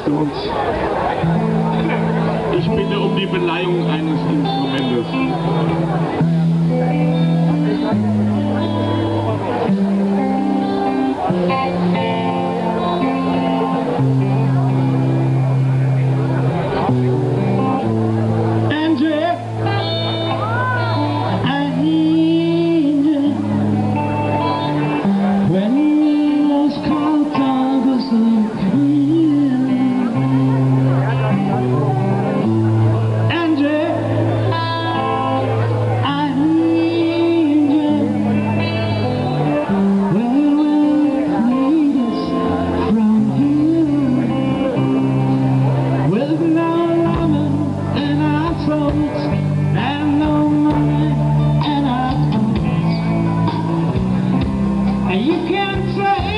Stones. Ich bitte um die Beleihung eines Instrumentes. You can't say